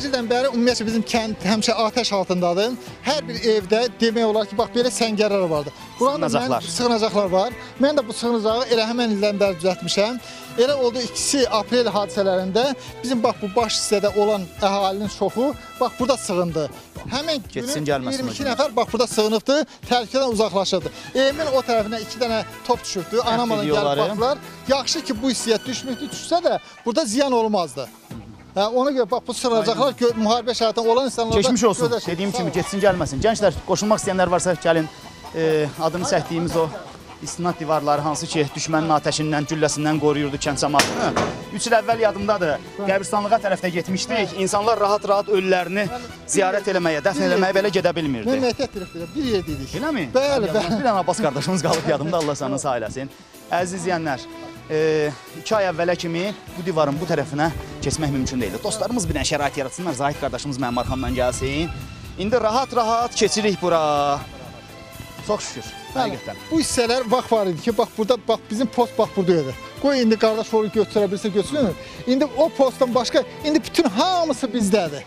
90-cı ildən bəri ümumiyyətlə bizim kənd həmişə atəş altındadır. Hər bir evdə demək olar ki, bax belə səngərlər vardı. Burada mən Sığınacaqlar. sığınacaqlar var. Mən də bu sığınacağı elə həmin ildən bəri düzəltmişəm. Elə oldu 2 aprel hadisələrində bizim bax bu baş hissədə olan əhalinin çoxu bax burada sığındı. Həmin Getsin, günü gəlməsin o 22 gün. nəfər bax burada sığınıbdı, təhlükədən uzaqlaşırdı. Evimin o tərəfinə 2 dənə top düşübdü. Anamla gəlib baxdılar. Yaxşı ki bu hissiyyə düşmüşdü, düşsə də burada ziyan olmazdı. Hə, ona görə bax bu sığınacaqlar gö- müharibə şəraitində olan insanlarda Keçmiş olsun. gözəl- Dediyim kimi getsin gəlməsin. Gənclər, qoşulmaq istəyənlər varsa gəlin. E, adını çəkdiyimiz o istinad divarları hansı ki düşmənin atəşindən, gülləsindən qoruyurdu kənd cəmaatını. 3 il əvvəl yadımdadır. Qəbristanlığa tərəfdə getmişdik. İnsanlar rahat-rahat ölülərini ziyarət eləməyə, dəfn eləməyə belə gedə bilmirdi. Memləkət tərəfdə bir yerdəydik. Eləmi? Bəli, bəli. Bir dənə Abbas qardaşımız qalıb yadımda. Allah səni sağ eləsin. Əziz izləyənlər, 2 ay əvvələ kimi bu divarın bu tərəfinə keçmək mümkün deyildi. Dostlarımız bir dənə şərait yaratsınlar. Zahid qardaşımız mənim arxamdan gəlsin. İndi rahat-rahat keçirik bura. Çox şükür. Həqiqətən. Bu hissələr vaxt var idi ki, bax burada bax bizim post bax buradaydı. Qoy indi qardaş oğlu götürə bilsə götürsün. İndi o postdan başqa indi bütün hamısı bizdədir.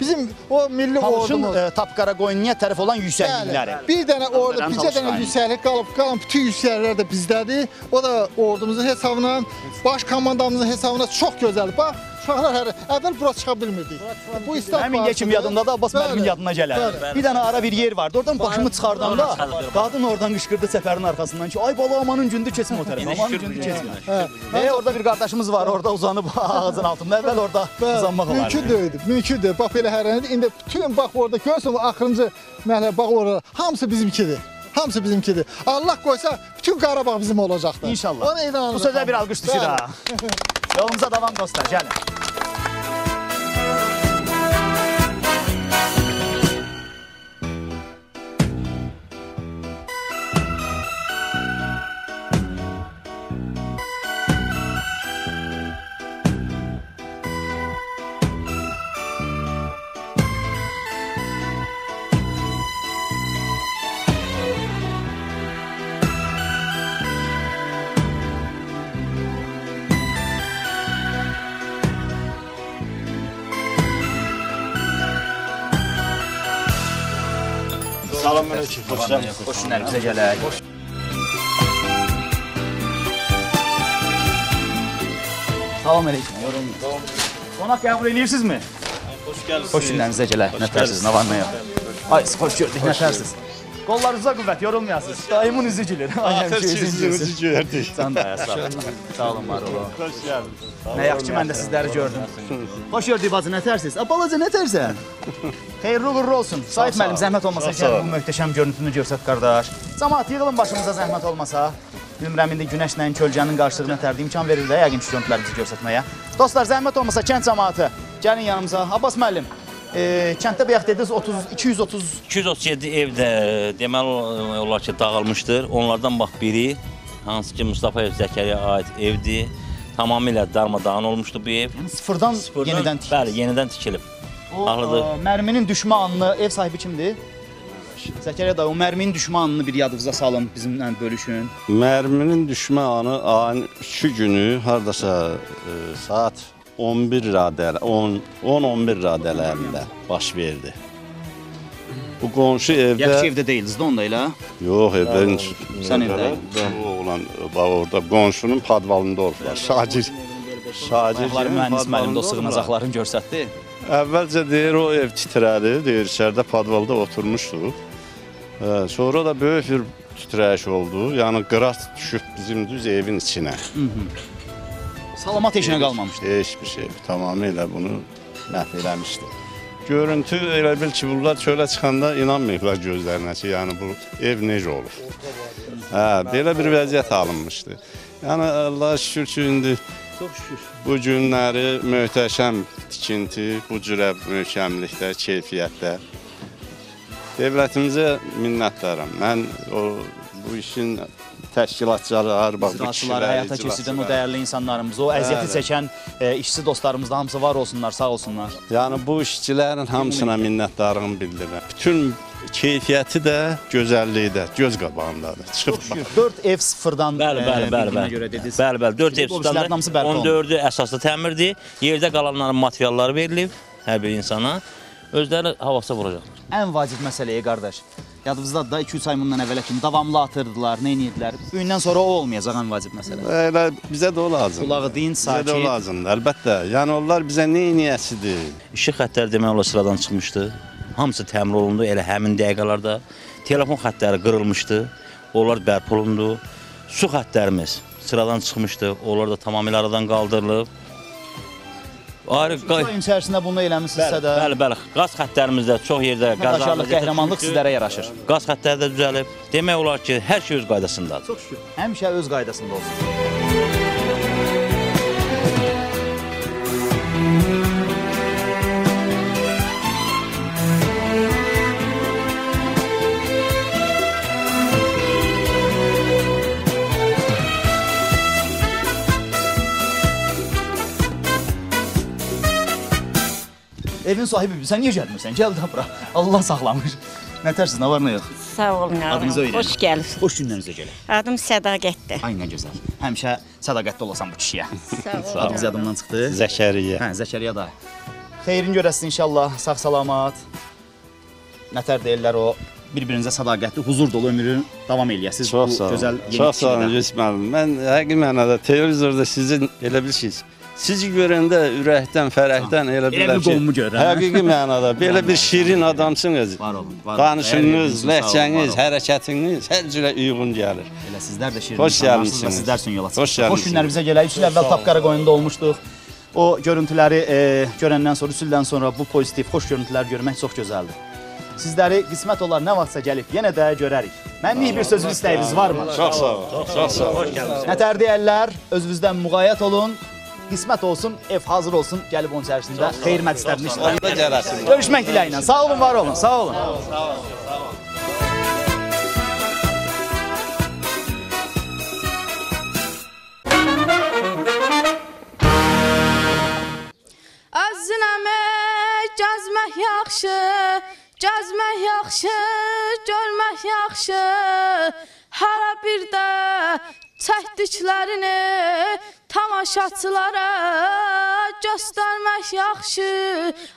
Bizim o milli Talışın ordumuz. e, Tapqara qoyunluya tərəf olan yüksəklikləri. Bəli. Bir dənə orada, Talış bircə dənə yüksəklik qalıb, qalan bütün yüksəkliklər də bizdədir. O da ordumuzun hesabına, baş komandamızın hesabına çox gözəldir. Bax, uşaqlar hər əvvəl bura çıxa bilmirdik. Bu istab Həmin yer kimi yadımda da Abbas müəllimin yadına gələr. Bir dənə ara bir yer vardı. Oradan başımı çıxardanda qadın oradan qışqırdı səfərin arxasından ki, ay bala amanın gündü keçmə o tərəfə. Amanın gündü keçmə. Hə. E orada bir qardaşımız var, orada uzanıb ağacın altında. Əvvəl orada uzanmaq olar. Mümkün deyildi, mümkün deyil. Bax belə hərənir. İndi bütün bax orada görürsən bu axırıncı məhəllə bax orada hamısı bizimkidir. Hamısı bizimkidir. Allah qoysa bütün Qarabağ bizim olacaqdır. İnşallah. Ona inanırıq. Bu sözə bir alqış düşür ha. Yolumuza davam dostlar, gəlin. Salamünaleyküm. Xoş gəldiniz. Xoş günlər bizə gələk. Salam əleykum. Qonaq qəbul eləyirsinizmi? Xoş gəldiniz. Xoş günlərinizə gələk. Nə tərsiz, nə var, nə yox? Ay, xoş gördük, nə tərsiz? Qollarınıza qüvvət, yorulmayasınız. Daimin üzü gülür. Ay, Axır həmişə üzün sizin gülsün. üzü gördük. Sən də sağ olun. Sağ olun, var olun. Xoş gəldiniz. Nə yaxşı mən də sizləri gördüm. Xoş gördük bacı, nə tərsiz? A balaca nə tərsən? Xeyirli uğurlu olsun. Sahib müəllim zəhmət olmasa gəl bu möhtəşəm görüntünü görsət qardaş. Cəmaət yığılın başımıza zəhmət olmasa. Bilmirəm indi günəşlə kölgənin qarşılığına tərdi imkan verir də yəqin ki görüntülərimizi göstərməyə. Dostlar zəhmət olmasa kənd cəmaəti gəlin yanımıza. Abbas müəllim, e, kənddə bayaq dediniz 30 230 237 ev də deməli olar ki, dağılmışdır. Onlardan bax biri hansı ki Mustafayev Zəkəriyə aid evdir. Tamamilə darmadağın olmuşdu bu ev. yəni sıfırdan, yenidən tikilib. Bəli, yenidən tikilib. O, Ağlıdır. ə, Mərminin düşmə anını ev sahibi kimdir? Zəkəriya da o mərminin düşmə anını bir yadınıza salın, bizimlə bölüşün. Mərminin düşmə anı ayın 2 günü hardasa e, saat 11 radələr 10 10-11 radələrində baş verdi. Bu qonşu evdə Yaxşı evdə deyildiniz də onda elə. Yox, evdən Sən evdə? Bu oğlan bax orada qonşunun padvalında olublar. Şagir Şagir Ayaqları mühəndis müəllim də o sığınacaqlarını göstərdi. Əvvəlcə deyir o ev titrədi, deyir içəridə podvalda oturmuşduq. Hə, sonra da böyük bir titrəyiş oldu. Yəni qırat düşüb bizim düz evin içinə. Salamat eşinə qalmamışdı. Heç bir şey, tamamilə bunu məhv eləmişdi. Görüntü elə bil ki, bunlar çölə çıxanda inanmayıblar gözlərinə ki, yəni bu ev necə olur. Hə, belə bir vəziyyət alınmışdı. Yəni Allah şükür ki, indi Çox şükür. bu günləri möhtəşəm tikinti, bu cürə möhkəmlikdə, keyfiyyətdə dövlətimizə minnətdaram. Mən o bu işin təşkilatçıları, bu İcraçıları həyata keçirdən o dəyərli insanlarımız, o əziyyəti çəkən e, işçi dostlarımız da hamısı var olsunlar, sağ olsunlar. Yəni bu işçilərin hamısına minnətdarlığımı bildirirəm. Bütün keyfiyyəti də, gözəlliyi də göz qabağındadır. Çıxıb bax. 4 ev sıfırdan Bəli, bəli, e, bəli, bildiyimə bəli. görə dediniz. Bəli, bəli. 4 ev olunub. 14-ü əsaslı təmirdir. Yerdə qalanların materialları verilib. hər bir insana özləri havası vuracaqlar. Ən vacib məsələyə qardaş. Yadınızdadır da 2-3 ay bundan əvvələ kimi davamlı atırdılar, nə edirdilər. Gündən sonra o olmayacaq ən vacib məsələ. Elə bizə də o lazım. Qulağı din, Bizə də o sakit. lazımdır, əlbəttə. Yəni onlar bizə nə niyəsidir? İşıq xəttləri demək olar sıradan çıxmışdı. Hamısı təmir olundu elə həmin dəqiqələrdə. Telefon xəttləri qırılmışdı. Onlar bərpa olundu. Su xəttlərimiz sıradan çıxmışdı. Onlar da tamamilə aradan qaldırılıb. Qay ayın içərisində bunu eləmisinizsə də Bəli, bəli. Qaz xəttlərimizdə çox yerdə qəzalarlıq, qəhrəmanlıq sizlərə yaraşır. Qaz xəttləri də düzəlib. Demək olar ki, hər şey öz qaydasındadır. Çox şükür. Həmişə öz qaydasında olsun. Evin sahibi sən niyə gəlmirsən? Gəl də bura. Allah saxlamış. Nə tərsiz, nə var, nə yox? Sağ olun yavrum. Adınızı öyrənin. Xoş gəldiniz. Xoş günlərinizi gələ. Adım Sədaqətdir. Ay nə gözəl. Həmişə sədaqətli olasan bu kişiyə. Sağ olun. Adınız yadımdan çıxdı. Zəkəriyyə. Hə, Zəkəriya da. Xeyrin görəsin inşallah, sağ-salamat. Nətər deyirlər o bir-birinizə sədaqətli, huzur dolu ömrü davam eləyəsiniz Çox sağ olun. gözəl Çox sağ olun. Yusuf müəllim. Mən həqiqi mənada televizorda sizin elə bilirsiniz. Sizi görəndə ürəkdən, fərəhdən elə bilirəm bir qolumu görürəm, hə? Həqiqi mənada belə bir şirin adamsınız. Var olun, var olun. Olun, ləhcəniz, hərəkətiniz hər cürə uyğun gəlir. Elə sizlər də şirin insanlarsınız və. Sizlər üçün yola Xoş çıxırsınız. Xoş günlər bizə gələ. 3 il əvvəl Tapqara qoyunda olmuşduq. O görüntüləri e, görəndən sonra, 3 ildən sonra bu pozitiv, xoş görüntülər görmək çox gözəldir. Sizləri qismət olar nə vaxtsa gəlib yenə də görərik. Mənlik bir sözünüz istəyiniz varmı? Çox sağ olun. Çox sağ olun. Nətər deyərlər, özünüzdən müğayət olun. Qismət olsun, ev hazır olsun, gəlib onun içərisində xeyir Onda gələsin. Görüşmək diləyinə. Sağ olun, var olun. Sağ olun. Əzinəmə gəzmək yaxşı, gəzmək yaxşı, görmək yaxşı. Hara bir də çəkdiklərini tamaşaçılara göstərmək yaxşı.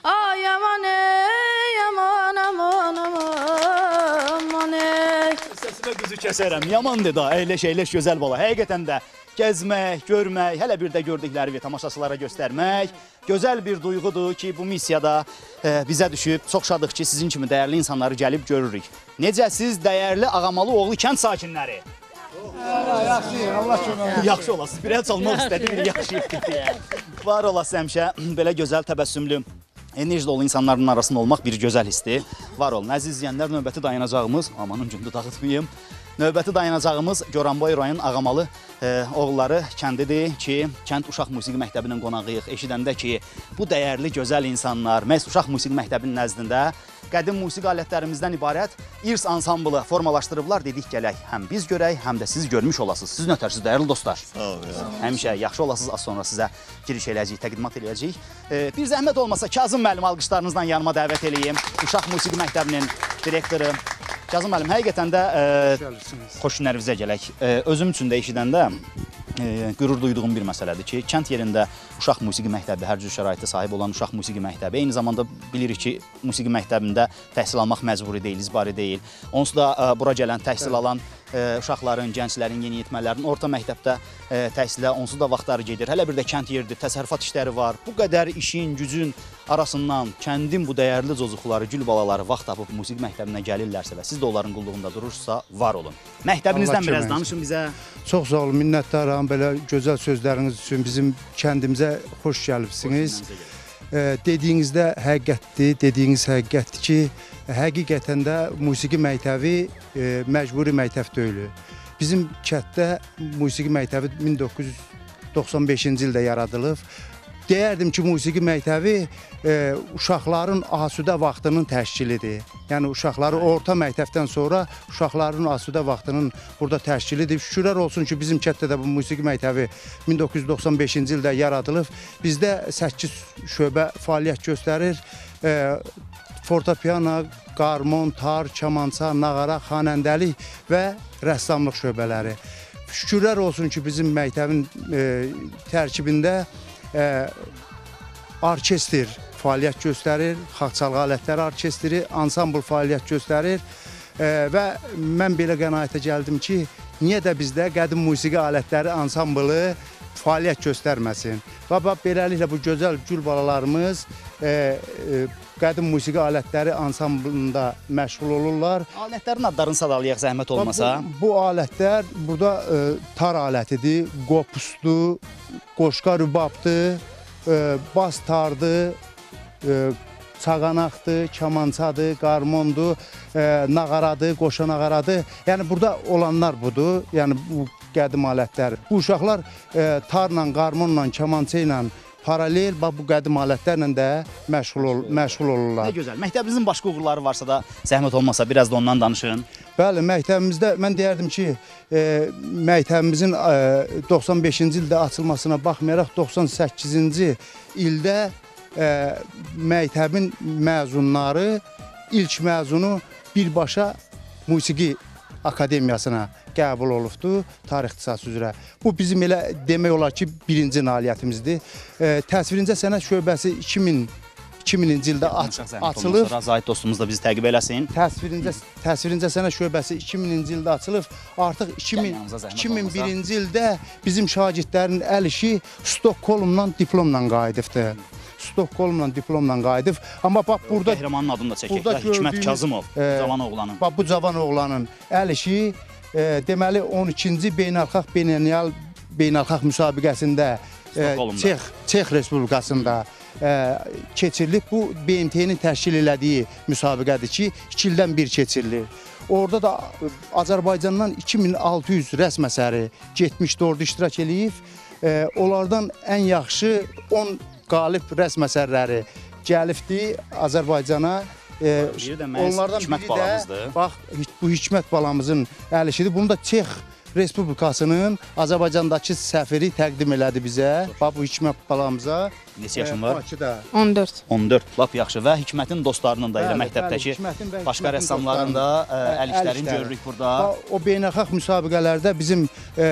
Ay aman ey, aman aman aman ey. Səsimə düzü kəsərəm. Yaman dedi ha, əyləş əyləş gözəl bala. Həqiqətən də gəzmək, görmək, hələ bir də gördükləri tamaşaçılara göstərmək gözəl bir duyğudur ki, bu missiyada e, bizə düşüb. Çox şadıq ki, sizin kimi dəyərli insanları gəlib görürük. Necəsiz dəyərli Ağamalı oğlu kənd sakinləri? Yaxşı olasınız. Bir əl çalmaq istədi, bir yaxşı etdik. Var olasınız həmişə belə gözəl təbəssümlü enerji dolu insanların arasında olmaq bir gözəl hissdir. Var olun. Əziz izləyənlər, növbəti dayanacağımız, amanın gündü dağıtmayım. Növbəti dayanacağımız Goranboy rayon Ağamalı e, oğulları kəndidir ki, kənd uşaq musiqi məktəbinin qonağıyıq. Eşidəndə ki, bu dəyərli gözəl insanlar məhz uşaq musiqi məktəbinin nəzdində qədim musiqi alətlərimizdən ibarət irs ansamblı formalaşdırıblar. Dedik gələk, həm biz görək, həm də siz görmüş olasınız. Siz nötərsiniz dəyərli dostlar. Sağ olun. Həmişə yaxşı olasınız. Az sonra sizə giriş eləyəcəyik, təqdimat eləyəcəyik. E, bir zəhmət olmasa Kazım müəllim alqışlarınızdan yanıma dəvət eləyim. Uşaq musiqi məktəbinin direktoru. Kazım müəllim, həqiqətən də e, xoş günlərinizə gələk. E, özüm üçün də eşidəndə e, qürur duyduğum bir məsələdir ki, kənd yerində uşaq musiqi məktəbi, hər cür şəraitə sahib olan uşaq musiqi məktəbi, eyni zamanda bilirik ki, musiqi məktəbində təhsil almaq məcburi deyil, icbari deyil. Onsuz da e, bura gələn, təhsil alan uşaqların, gənclərin, yeniyetmələrin orta məktəbdə e, təhsilə onsuz da vaxtları gedir. Hələ bir də kənd yeridir, təsərrüfat işləri var. Bu qədər işin, gücün arasından kəndin bu dəyərli cozuqları, gül balaları vaxt tapıb musiqi məktəbinə gəlirlərsə və siz də onların qulluğunda durursa, var olun. Məktəbinizdən biraz danışın bizə. Çox sağ olun, minnətdaram belə gözəl sözləriniz üçün bizim kəndimizə xoş gəlibsiniz. E, dediyinizdə həqiqətdir, dediyiniz həqiqətdir ki, həqiqətən də musiqi məktəbi e, məcburi məktəb deyil. Bizim kənddə musiqi məktəbi 1995-ci ildə yaradılıb. Deyərdim ki, musiqi məktəbi e, uşaqların asudə vaxtının təşkilidir. Yəni uşaqları orta məktəbdən sonra uşaqların asudə vaxtının burada təşkilidir. Şükürlər olsun ki, bizim kənddə də bu musiqi məktəbi 1995-ci ildə yaradılıb. Bizdə 8 şöbə fəaliyyət göstərir. E, fortepiano, qarmon, tar, kamança, nağara, xanəndəlik və rəssamlıq şöbələri. Şükürlər olsun ki, bizim məktəbin e, tərkibində orkestr fəaliyyət göstərir, xalq çalğı alətləri orkestri, ansambl fəaliyyət göstərir və mən belə qənaətə gəldim ki, niyə də bizdə qədim musiqi alətləri ansamblı fəaliyyət göstərməsin. Və beləliklə bu gözəl gül balalarımız qədim musiqi alətləri ansamblında məşğul olurlar. Alətlərin adlarını sadalayaq zəhmət olmasa. Bu, bu alətlər burada e, tar alətidir, qopusdur, qoşqa rübabdır, e, bas tardır, e, çağanaqdır, kamançadır, qarmondur, e, nağaradır, qoşa nağaradır. Yəni burada olanlar budur. Yəni bu qədim alətlər. Bu uşaqlar e, tarla, qarmonla, kamança ilə paralel bax bu qədim alətlərlə də məşğul ol, məşğul olurlar. Nə gözəl. Məktəbinizin başqa uğurları varsa da zəhmət olmasa biraz da ondan danışın. Bəli, məktəbimizdə mən deyərdim ki, e, məktəbimizin e, 95-ci ildə açılmasına baxmayaraq 98-ci ildə e, məktəbin məzunları ilk məzunu birbaşa musiqi akademiyasına qəbul olubdu tarix ixtisası üzrə. Bu bizim elə demək olar ki, birinci nailiyyətimizdir. E, təsvirincə sənət şöbəsi 2000 2000-ci ildə aç, açılıb. Razayit dostumuz da bizi təqib eləsin. Təsvirincə təsvirincə sənət şöbəsi 2000-ci ildə açılıb. Artıq 2000 yanımıza zəhmət 2001-ci ildə bizim şagirdlərin əl işi Stokholmdan diplomla qayıdıbdı. Stokholmdan diplomla qayıdıb. Amma bax burada Qəhrəmanın adını da çəkək. Hikmət Kazımov, e, cavan oğlanın. bax bu cavan oğlanın əl işi e, deməli 12-ci beynəlxalq beynəlxalq beynəlxalq müsabiqəsində e. Çex Çex Respublikasında e, keçirilib. Bu BMT-nin təşkil elədiyi müsabiqədir ki, 2 ildən bir keçirilir. Orada da e, Azərbaycandan 2600 rəsm əsəri getmişdi, orada iştirak eləyib. E, onlardan ən yaxşı 10 qalib rəsm əsərləri gəlibdi Azərbaycana. E, Biri də məhz Hikmət balamızdır. Bax bu Hikmət balamızın əl işidir. Bunu da Çex Respublikasının Azərbaycandakı səfiri təqdim elədi bizə. Bax bu Hikmət balamıza. Neçə yaşın e, var? Bakıda. 14. 14. Lap yaxşı və Hikmətin dostlarının da elə məktəbdəki başqa rəssamların da ə, dostlarının, əl ə, işlərini əl işləri. görürük burada. O beynəlxalq müsabiqələrdə bizim e,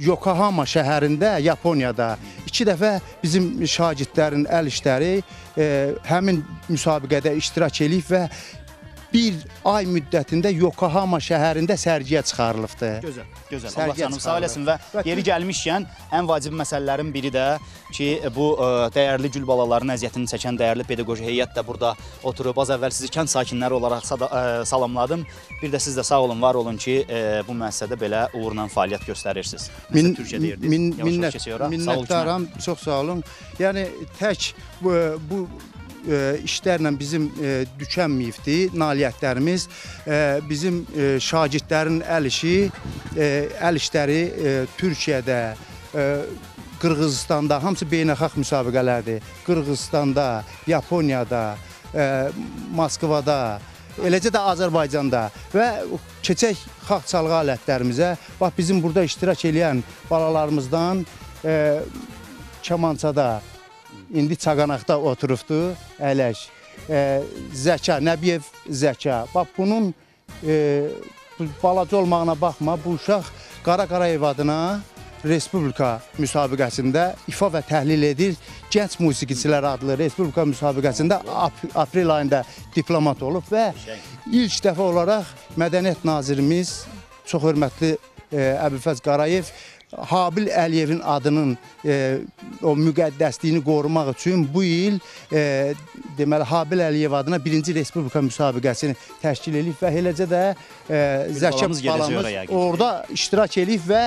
Yokohama şəhərində, Yaponiyada iki dəfə bizim şagirdlərin əl işləri e, həmin müsabiqədə iştirak eləyib və bir ay müddətində Yokohama şəhərində sərgiyə çıxarılıbdı. Gözəl, gözəl. Allah Sərgiyə canım sağ eləsin və yeri gəlmişkən ən vacib məsələlərin biri də ki, bu ə, dəyərli gül balaların əziyyətini çəkən dəyərli pedaqoji heyət də burada oturub. Az əvvəl sizi kənd sakinləri olaraq sada, ə, salamladım. Bir də siz də sağ olun, var olun ki, ə, bu müəssisədə belə uğurla fəaliyyət göstərirsiniz. Min, Min, minnət, minnətdaram, çox sağ olun. Yəni tək bu, bu e, işlərlə bizim e, tükənməyibdi nailiyyətlərimiz. E, bizim e, şagirdlərin əl işi, e, əl işləri e, Türkiyədə, e, Qırğızstanda, hamısı beynəlxalq müsabiqələrdir. Qırğızstanda, Yaponiyada, e, Moskvada, eləcə də Azərbaycanda və keçək xalq çalğı alətlərimizə. Bax bizim burada iştirak edən balalarımızdan e, kamançada indi çağanaqda oturubdu əyləş. E, Zəka, Nəbiyev Zəka. Bax bunun e, balaca olmağına baxma, bu uşaq Qara Qarayev adına Respublika müsabiqəsində ifa və təhlil edir. Gənc musiqiçilər adlı Respublika müsabiqəsində ap aprel ayında diplomat olub və ilk dəfə olaraq Mədəniyyət Nazirimiz çox hörmətli e, Əbülfəz Qarayev Habil Əliyevin adının e, o müqəddəsliyini qorumaq üçün bu il e, deməli Habil Əliyev adına birinci Respublika müsabiqəsini təşkil edib və eləcə də e, Zəki balamız orada iştirak edib və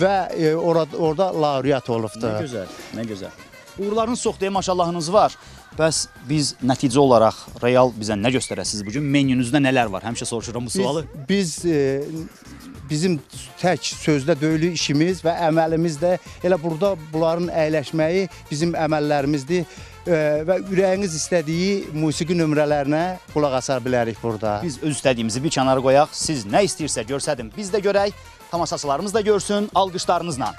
və e, orada orada laureat olubdu. Nə gözəl, nə gözəl. Uğurlarınız çoxdur, maşallahınız var. Bəs biz nəticə olaraq real bizə nə göstərəsiniz bu gün? Menyunuzda nələr var? Həmişə soruşuram bu sualı. Biz, biz e, bizim tək sözdə deyil işimiz və əməlimiz də elə burada bunların əyləşməyi bizim əməllərimizdir e, və ürəyiniz istədiyi musiqi nömrələrinə qulaq asa bilərik burada. Biz öz istədiyimizi bir kənara qoyaq. Siz nə istəyirsə görsədin, biz də görək. Tamaşaçılarımız da görsün alqışlarınızla.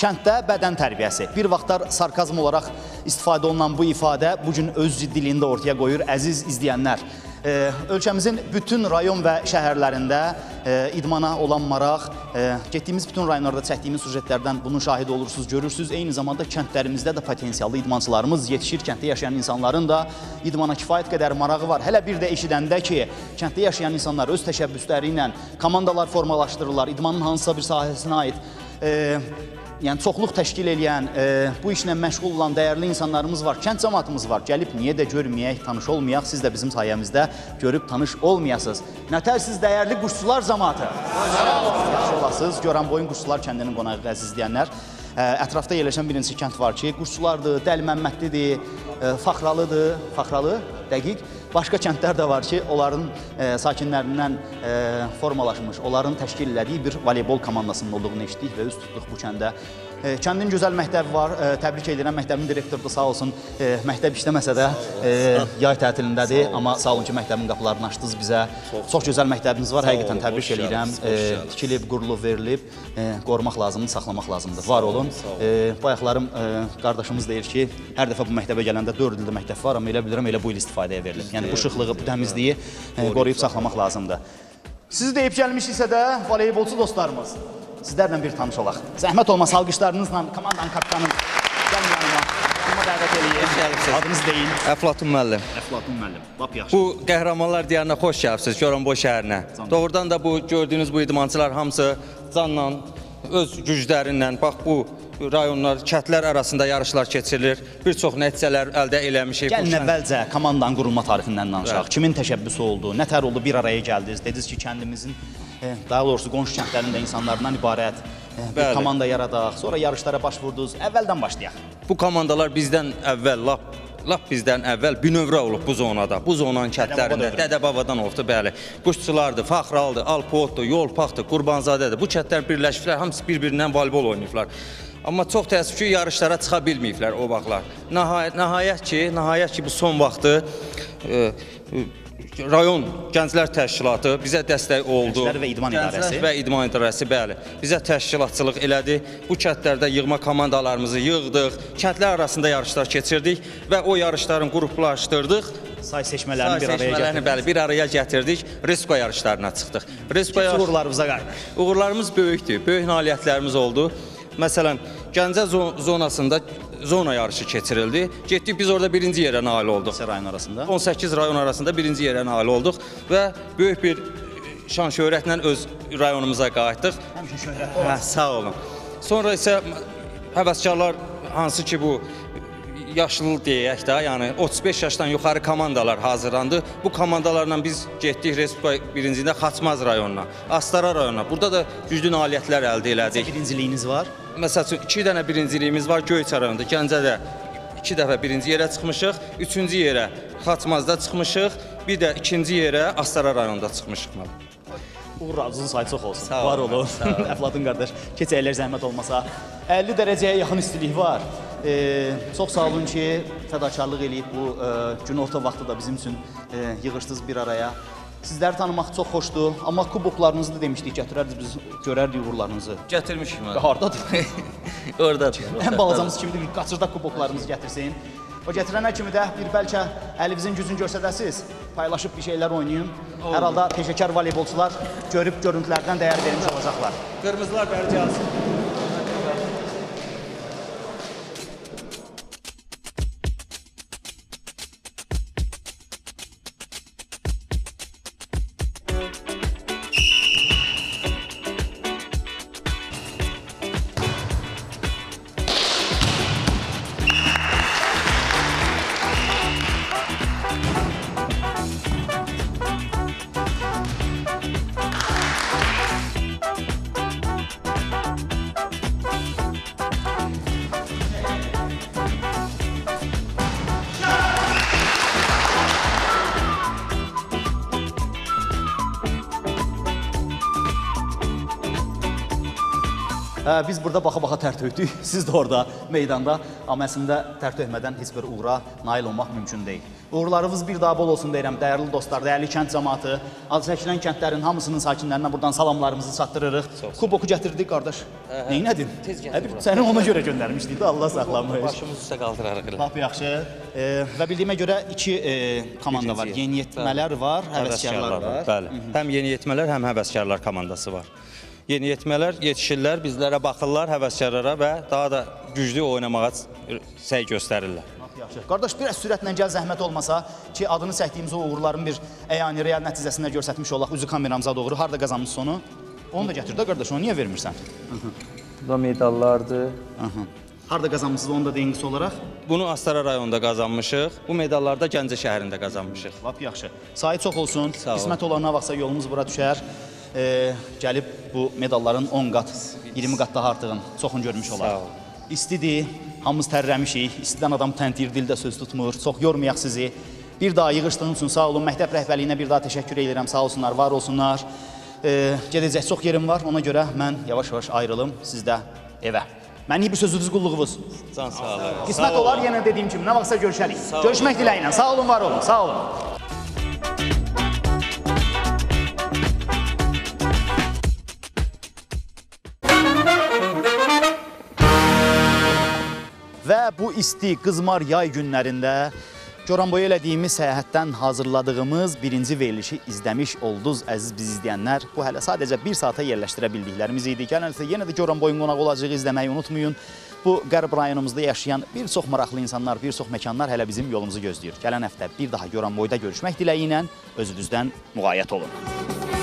Kənddə bədən tərbiyəsi. Bir vaxtlar sarkazm olaraq istifadə olunan bu ifadə bu gün öz ciddiliyini də ortaya qoyur əziz izləyənlər. Ölkəmizin bütün rayon və şəhərlərində idmana olan maraq, getdiyimiz bütün rayonlarda çəkdiyimiz sujetlərdən bunun şahidi olursunuz, görürsünüz. Eyni zamanda kəndlərimizdə də potensiallı idmançılarımız yetişir. Kənddə yaşayan insanların da idmana kifayət qədər marağı var. Hələ bir də eşidəndə ki, kənddə yaşayan insanlar öz təşəbbüsləri ilə komandalar formalaşdırırlar, idmanın hansısa bir sahəsinə aid yəni çoxluq təşkil edən, e, bu işlə məşğul olan dəyərli insanlarımız var, kənd cəmaatımız var. Gəlib niyə də görməyək, tanış olmayaq, siz də bizim sayəmizdə görüb tanış olmayasınız. Nətərsiz dəyərli quşçular cəmaatı. Yaxşı olasınız. Goranboyun quşçular kəndinin qonağı əziz izləyənlər. Ə, Ətrafda yerləşən bir neçə kənd var ki, quşçulardır, Dəli Məmmədlidir, ə, Faxralıdır, Faxralı, dəqiq. Başqa kəndlər də var ki, onların ə, sakinlərindən ə, formalaşmış, onların təşkil elədiyi bir voleybol komandasının olduğunu eşitdik və üz tutduq bu kəndə. E, Kəndin gözəl məktəbi var. E, Təbrik edirəm. Məktəbin direktoru da sağ olsun. E, Məktəb işləməsə də e, yay tətilindədir, amma sağ olun ki, məktəbin qapılarını açdınız bizə. Çox gözəl məktəbiniz var. Həqiqətən təbrik edirəm. E, Tikilib, qurulub, verilib. E, Qorumaq lazımdır, saxlamaq lazımdır. Var olun. E, Bayaqlarım e, qardaşımız deyir ki, hər dəfə bu məktəbə gələndə 4 ildə məktəb var, amma elə bilirəm elə bu il istifadəyə verilib. Yəni bu şıxlığı, bu təmizliyi e, qoruyub saxlamaq lazımdır. Sizi deyib gəlmişiksə də voleybolçu dostlarımız, sizlərlə bir tanış olaq. Zəhmət olmasa alqışlarınızla komandanın kapitanı gəlin yanıma. Yanıma dəvət eləyin. Adınız deyin. Əflatun müəllim. Əflatun müəllim. Lap yaxşı. Bu qəhrəmanlar diyarına xoş gəlibsiniz Goranboy şəhərinə. Doğrudan da bu gördüyünüz bu idmançılar hamısı canla öz güclərindən bax bu rayonlar, kəndlər arasında yarışlar keçirilir. Bir çox nəticələr əldə eləmişik. Bu Gəlin əvvəlcə komandanın qurulma tarixindən danışaq. Kimin təşəbbüsü oldu? Nə tər oldu bir araya gəldiniz? Dediniz ki, kəndimizin e, daha doğrusu qonşu kəndlərin də insanlarından ibarət e, bir Bəli. komanda yaradaq. Sonra yarışlara baş vurdunuz. Əvvəldən başlayaq. Bu komandalar bizdən əvvəl lap lap bizdən əvvəl bünövrə olub bu zonada. Bu zonanın kəndlərində dövrü. Dədə-babadan olubdu, bəli. Quşçulardır, Faxraldır, Alpotdur, Yolpaqdır, Qurbanzadədir. Bu kəndlər birləşiblər, hamısı bir-birindən voleybol oynayıblar. Amma çox təəssüf ki, yarışlara çıxa bilməyiblər o vaxtlar. Nəhayət, ki, nəhayət ki, bu son vaxtı e, rayon Gənclər Təşkilatı bizə dəstək oldu. Gənclər və İdman Gənclər İdarəsi. və İdman İdarəsi, bəli. Bizə təşkilatçılıq elədi. Bu kəndlərdə yığma komandalarımızı yığdıq. Kəndlər arasında yarışlar keçirdik və o yarışların qruplaşdırdıq. Say seçmələrini bir araya Seçmələrini, bəli, bir araya gətirdik. Resko yarışlarına çıxdıq. Resko yarış... Uğurlarınıza qayıdın. Uğurlarımız böyükdür. Böyük nailiyyətlərimiz oldu. Məsələn, Gəncə zo- zonasında zona yarışı keçirildi. Getdik biz orada birinci yerə nail olduq. Rayon arasında. 18 rayon arasında birinci yerə nail olduq və böyük bir şan şöhrətlə öz rayonumuza qayıtdıq. Həmişə şöhrət Hə, sağ olun. Sonra isə həvəskarlar hansı ki bu yaşlı deyək də, yəni 35 yaşdan yuxarı komandalar hazırlandı. Bu komandalarla biz getdik Respublika birincində Xaçmaz rayonuna, Astara rayonuna. Burada da güclü nailiyyətlər əldə elədik. Birinciliyiniz var. Məsəl üçün 2 dənə birinciliyimiz var Göyçay rayonunda, Gəncədə 2 dəfə birinci yerə çıxmışıq, 3-cü yerə Xaçmazda çıxmışıq, bir də ikinci yerə Astara rayonunda çıxmışıq. Uğurlarınızın sayı çox olsun. Sağ var olun. Əflatun qardaş, keçəylər zəhmət olmasa 50 dərəcəyə yaxın istilik var. Ee, çox sağ olun ki, fədakarlıq eləyib bu e, gün orta vaxtı da bizim üçün e, yığışdınız bir araya. Sizləri tanımaq çox xoşdur, amma kuboklarınızı da demişdik, gətirərdiniz biz görərdik uğurlarınızı. Gətirmişik mən. Hardadır? Ordadır. Ən balacamız kimdir? Bir qaçırda kuboklarımızı gətirsin. O gətirənə kimi də bir bəlkə əlinizin gücünü göstərəsiniz. Paylaşıb bir şeylər oynayın. Hər halda peşəkar voleybolçular görüb görüntülərdən dəyər vermiş olacaqlar. Qırmızılar bəri gəlsin. Biz burada baxa-baxa tər töydük. Siz də orada meydanda. Amma əslində tər tökmədən heç bir uğura nail olmaq mümkün deyil. Uğurlarınız bir daha bol olsun deyirəm, dəyərli dostlar, dəyərli kənd cəmaatı. Adı çəkilən kəndlərin hamısının sakinlərinə buradan salamlarımızı çatdırırıq. Kuboku gətirdik qardaş. Neynədin? Tez Hə, bir Səni ona görə göndərmişdik də Allah saxlamış. Başımız üstə qaldırarıq. Lap yaxşı. E, və bildiyimə görə iki e, komanda var. Yeniyetmələr var, həvəskarlar var. Bəli. Həm yeniyetmələr, həm həvəskarlar komandası var. Yeniyetmələr yetişirlər, bizlərə baxırlar, həvəskarlara və daha da güclü oynamağa səy göstərirlər. Lap Yaxşı. Qardaş biraz sürətlə gəl zəhmət olmasa ki, adını çəkdiyimiz o uğurların bir əyani real nəticəsində göstərmiş olaq üzü kameramıza doğru. Harda qazanmış sonu? Onu da gətir də qardaş, onu niyə vermirsən? Bu da medallardır. Aha. Harda qazanmısınız onu da deyin qısa olaraq. Bunu Astara rayonunda qazanmışıq. Bu medalları da Gəncə şəhərində qazanmışıq. Lap yaxşı. Sayı çox olsun. Qismət olana vaxtsa yolumuz bura düşər. Ee, gəlib bu medalların 10 qat, 20 qat daha artığın çoxunu görmüş olar. Sağ ol. İstidir, hamımız tərləmişik. İstidən adam təntir dildə söz tutmur. Çox yormayaq sizi. Bir daha yığışdığınız üçün sağ olun. Məktəb rəhbərliyinə bir daha təşəkkür edirəm. Sağ olsunlar, var olsunlar. Ee, gedəcək çox yerim var. Ona görə mən yavaş-yavaş ayrılım. Siz də evə. Mənlik bir sözünüz qulluğunuz. Can sağ olun. Qismət olar yenə dediyim kimi nə vaxtsa görüşərik. Görüşmək diləyinə. Sağ olun, var olun. Sağ olun. Bu isti qızmar yay günlərində Goranboya elədiyimiz səyahətdən hazırladığımız birinci verilişi izləmiş oldunuz əziz biz izləyənlər. Bu hələ sadəcə bir saata yerləşdirə bildiklərimiz idi. Gələnsə yenə də Goranboyun qonaq olacağıq izləməyi unutmayın. Bu qərb rayonumuzda yaşayan bir çox maraqlı insanlar, bir çox məkanlar hələ bizim yolumuzu gözləyir. Gələn həftə bir daha Goranboyda görüşmək diləyi ilə özünüzdən müğayət olun.